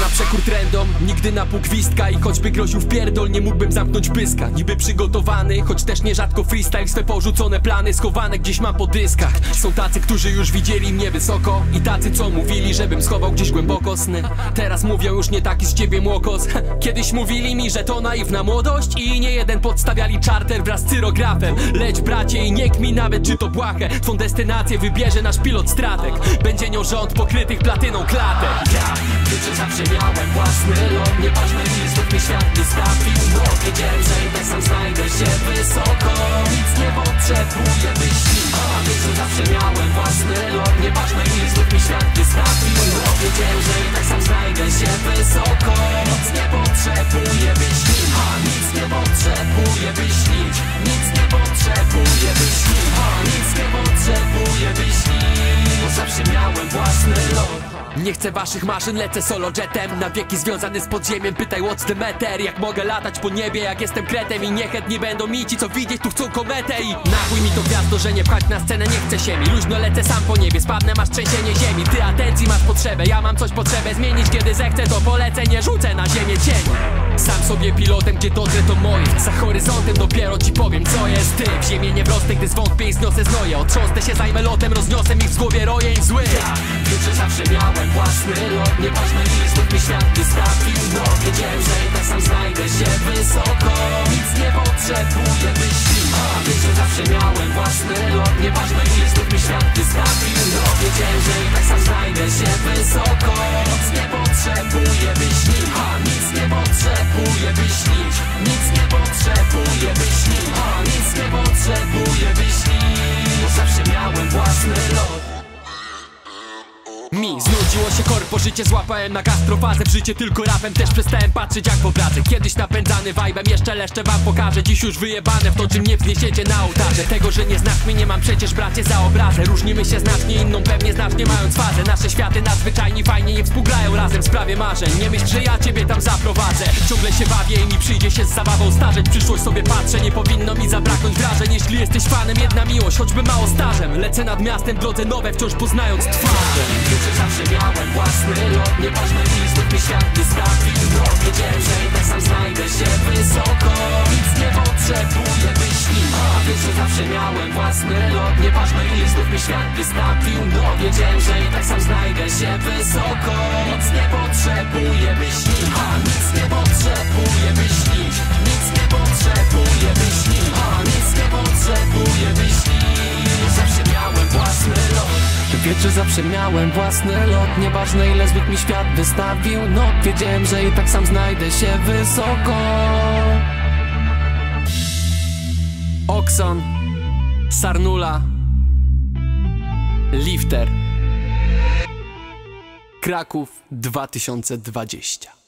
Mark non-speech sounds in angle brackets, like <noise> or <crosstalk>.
na przekór trendom. Nigdy na pół gwizdka i choćby groził w pierdol Nie mógłbym zamknąć pyska. Niby przygotowany, choć też nierzadko freestyle Swe porzucone plany schowane gdzieś mam po dyskach. Są tacy, którzy już widzieli mnie wysoko I tacy, co mówili, żebym schował gdzieś głęboko sny. Teraz mówią już nie taki z ciebie młokos. <laughs> Kiedyś mówili mi, że to naiwna młodość I nie jeden podstawiali czarter wraz z cyrografem. Leć bracie i nie kmi nawet czy to błahe Twą destynację wybierze nasz pilot stratek Będzie nią rząd pokrytych platyną klatek. Ja zawsze miałem własny lot Nieważne ile znów mi świat nie sprawił No wiedziałem, że tak sam znajdę się wysoko Nic nie potrzebuję myśli. A w życiu zawsze miałem własny lot Nieważne ile znów mi świat nie sprawił No wiedziałem, że tak sam znajdę się wysoko Nic nie potrzebuję myśli. A nic nie potrzebuję myślić Nic nie potrzebuję myśli. A nic nie potrzebuję myślić nie chcę waszych maszyn, lecę solo jetem. Na wieki związany z podziemiem, pytaj what's the matter. Jak mogę latać po niebie, jak jestem kretem? I niechętni będą mi ci, co widzieć tu chcą kometę. I nachuj mi to gwiazdo, że nie pchać na scenę, nie chcę siemi Luźno lecę sam po niebie, spadnę, masz trzęsienie ziemi. Ty atencji masz potrzebę, ja mam coś potrzebę zmienić. Kiedy zechcę, to polecę, nie rzucę na ziemię cieni Sam sobie pilotem, gdzie dotrę to moje. Za horyzontem dopiero ci powiem, co jest ty. W ziemię nie wrosnę, gdy zwątpię i zniosę znoje. Otrząsnę się, zajmę lotem, rozniosę ich w głowie roje i zły miałem własny lot Nieważne ile znów mi świat wystawił No wiedziałem, że i tak sam znajdę się wysoko. Nic nie potrzebuję myśli. A w życiu zawsze miałem własny lot. Nieważne ile znów mi świat wystawił No wiedziałem, że i mi znudziło się korpo, życie złapałem na gastrofazę. W życie tylko rapem, też przestałem patrzeć jak powracę Kiedyś napędzany vibem, jeszcze leszcze wam pokażę. Dziś już wyjebane w to, czym nie wzniesiecie na ołtarze. Tego, że nie znasz mnie, nie mam przecież bracie za obrazę. Różnimy się znacznie, inną pewnie znacznie mając fazę. Nasze światy nadzwyczajni fajnie nie współgrają razem w sprawie marzeń. Nie myśl, że ja ciebie tam zaprowadzę Ciągle się bawię i mi przyjdzie się z zabawą starzeć. Przyszłość sobie patrzę, nie powinno mi zabraknąć wrażeń. Jeśli jesteś fanem, jedna miłość, choćby mało stażem Lecę nad miastem, drodze nowe, wciąż poznając twarze. Że zawsze miałem własny lot Nieważne ile znów mi świat nie sprawił No wiedziałem, że i tak sam znajdę się wysoko. Nic nie potrzebuję zawsze miałem własny lot. Nieważne ile znów mi świat wystawił No wiedziałem, że i tak sam znajdę się wysoko. Nic nie potrzebuję myśli A nic nie potrzebuję myślić Nic nie potrzebuję myśli A nic nie potrzebuję myśli. Zawsze miałem własny lot. Wiesz, że zawsze miałem własny lot. Nieważne ile znów mi świat wystawił No wiedziałem, że i tak sam znajdę się wysoko. Okson Sarnula. Lifter. Kraków 2020